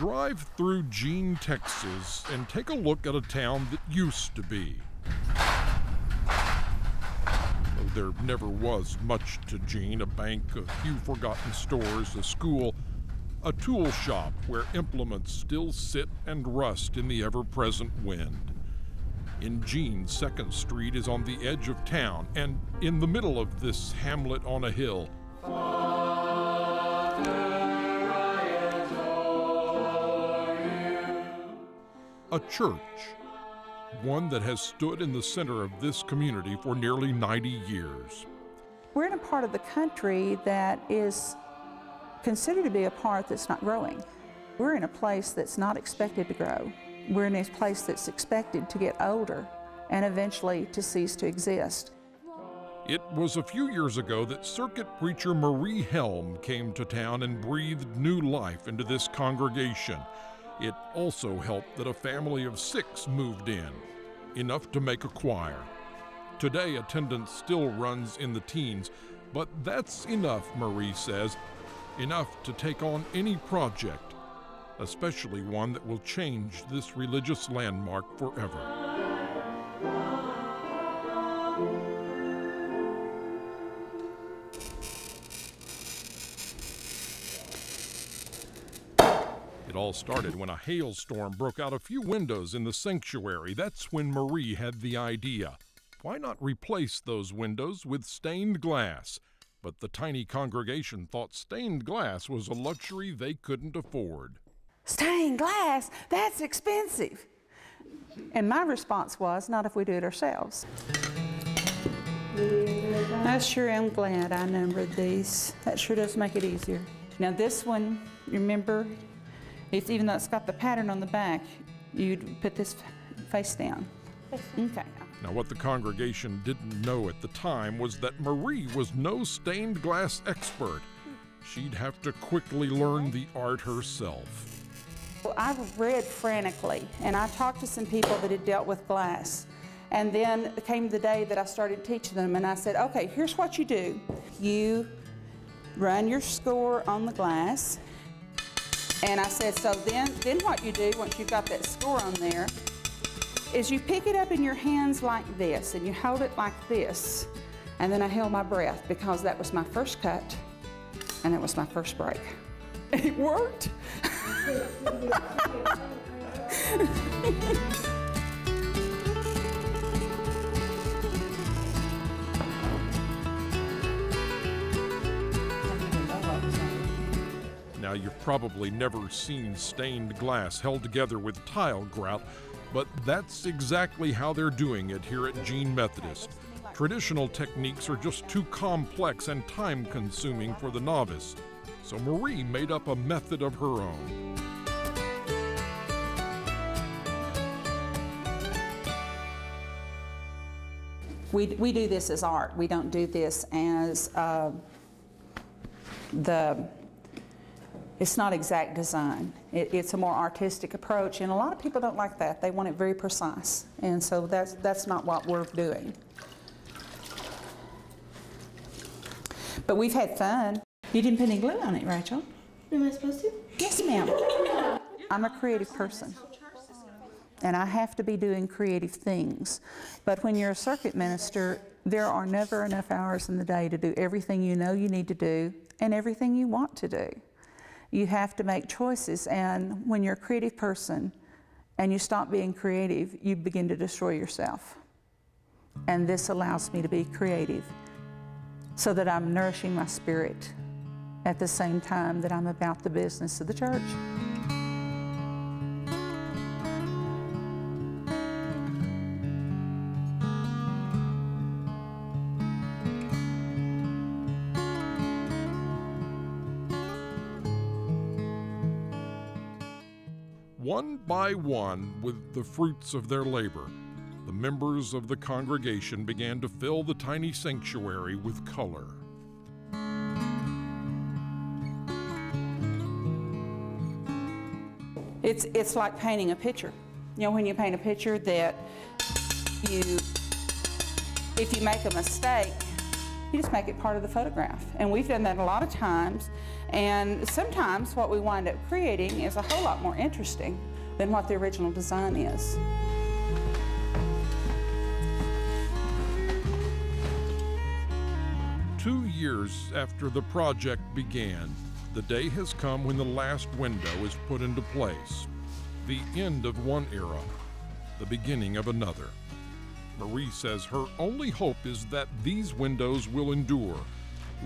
drive through Jean, Texas, and take a look at a town that used to be. Though there never was much to Jean a bank, a few forgotten stores, a school, a tool shop where implements still sit and rust in the ever present wind. In Jean, 2nd Street is on the edge of town, and in the middle of this hamlet on a hill, a church, one that has stood in the center of this community for nearly 90 years. We're in a part of the country that is considered to be a part that's not growing. We're in a place that's not expected to grow. We're in a place that's expected to get older and eventually to cease to exist. It was a few years ago that circuit preacher Marie Helm came to town and breathed new life into this congregation. It also helped that a family of six moved in, enough to make a choir. Today, attendance still runs in the teens, but that's enough, Marie says, enough to take on any project, especially one that will change this religious landmark forever. All started when a hailstorm broke out a few windows in the sanctuary. That's when Marie had the idea. Why not replace those windows with stained glass? But the tiny congregation thought stained glass was a luxury they couldn't afford. Stained glass? That's expensive. And my response was, not if we do it ourselves. I sure am glad I numbered these. That sure does make it easier. Now this one, remember, it's, even though it's got the pattern on the back, you'd put this face down. Okay. Now, what the congregation didn't know at the time was that Marie was no stained glass expert. She'd have to quickly learn the art herself. Well, I read frantically, and I talked to some people that had dealt with glass. And then came the day that I started teaching them, and I said, okay, here's what you do. You run your score on the glass, and I said, so then, then what you do once you've got that score on there is you pick it up in your hands like this and you hold it like this. And then I held my breath because that was my first cut and it was my first break. It worked. Now, you've probably never seen stained glass held together with tile grout, but that's exactly how they're doing it here at Jean Methodist. Traditional techniques are just too complex and time consuming for the novice, so Marie made up a method of her own. We, we do this as art. We don't do this as uh, the, it's not exact design. It, it's a more artistic approach, and a lot of people don't like that. They want it very precise, and so that's, that's not what we're doing. But we've had fun. You didn't put any glue on it, Rachel? Am I supposed to? Yes, ma'am. I'm a creative person. And I have to be doing creative things. But when you're a circuit minister, there are never enough hours in the day to do everything you know you need to do and everything you want to do. You have to make choices, and when you're a creative person and you stop being creative, you begin to destroy yourself. And this allows me to be creative so that I'm nourishing my spirit at the same time that I'm about the business of the church. One by one, with the fruits of their labor, the members of the congregation began to fill the tiny sanctuary with color. It's, it's like painting a picture. You know, when you paint a picture that you, if you make a mistake, You just make it part of the photograph. And we've done that a lot of times. And sometimes what we wind up creating is a whole lot more interesting than what the original design is. Two years after the project began, the day has come when the last window is put into place. The end of one era, the beginning of another. Marie says her only hope is that these windows will endure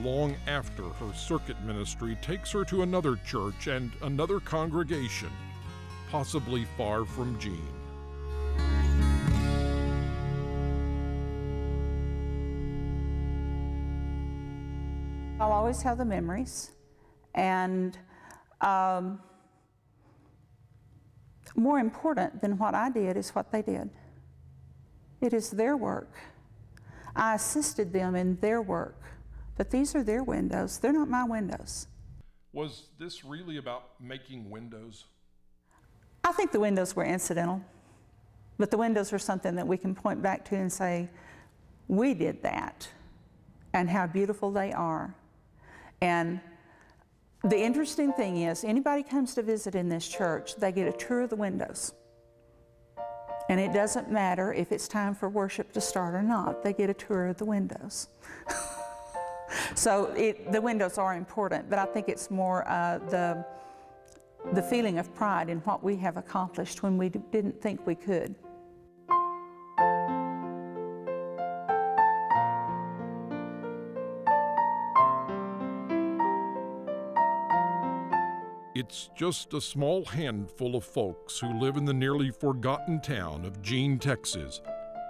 long after her circuit ministry takes her to another church and another congregation, possibly far from Jean. I'll always have the memories, and um, more important than what I did is what they did. It is their work. I assisted them in their work, but these are their windows. They're not my windows. Was this really about making windows? I think the windows were incidental, but the windows are something that we can point back to and say, we did that, and how beautiful they are. And the interesting thing is, anybody comes to visit in this church, they get a tour of the windows. And it doesn't matter if it's time for worship to start or not, they get a tour of the windows. so it, the windows are important, but I think it's more uh, the, the feeling of pride in what we have accomplished when we didn't think we could. It's just a small handful of folks who live in the nearly forgotten town of Jean, Texas,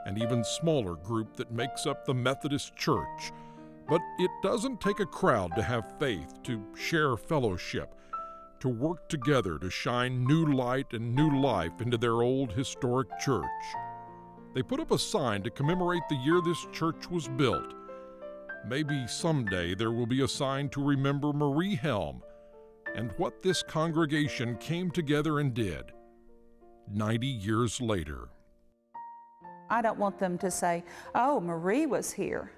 an even smaller group that makes up the Methodist Church. But it doesn't take a crowd to have faith, to share fellowship, to work together to shine new light and new life into their old historic church. They put up a sign to commemorate the year this church was built. Maybe someday there will be a sign to remember Marie Helm and what this congregation came together and did 90 years later. I don't want them to say, oh, Marie was here,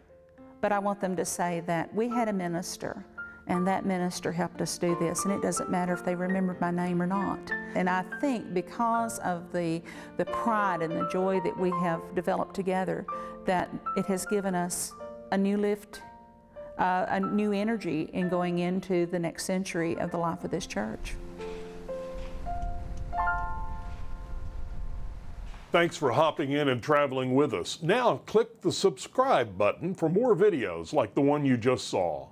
but I want them to say that we had a minister and that minister helped us do this, and it doesn't matter if they remembered my name or not. And I think because of the, the pride and the joy that we have developed together, that it has given us a new lift uh, a new energy in going into the next century of the life of this church. Thanks for hopping in and traveling with us. Now click the subscribe button for more videos like the one you just saw.